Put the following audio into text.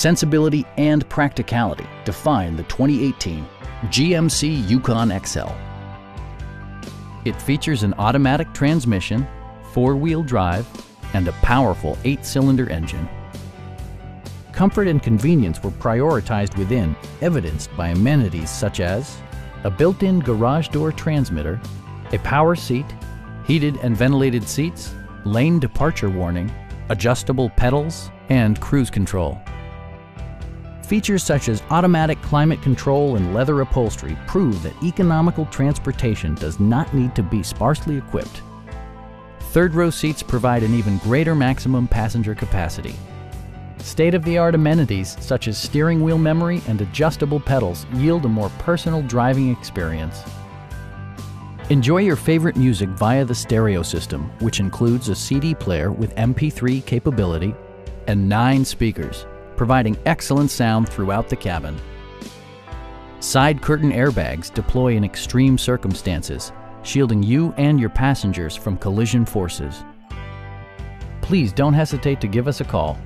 sensibility and practicality define the 2018 GMC Yukon XL. It features an automatic transmission, four-wheel drive, and a powerful eight-cylinder engine. Comfort and convenience were prioritized within, evidenced by amenities such as a built-in garage door transmitter, a power seat, heated and ventilated seats, lane departure warning, adjustable pedals, and cruise control. Features such as automatic climate control and leather upholstery prove that economical transportation does not need to be sparsely equipped. Third row seats provide an even greater maximum passenger capacity. State-of-the-art amenities such as steering wheel memory and adjustable pedals yield a more personal driving experience. Enjoy your favorite music via the stereo system, which includes a CD player with MP3 capability and nine speakers, providing excellent sound throughout the cabin. Side curtain airbags deploy in extreme circumstances, shielding you and your passengers from collision forces. Please don't hesitate to give us a call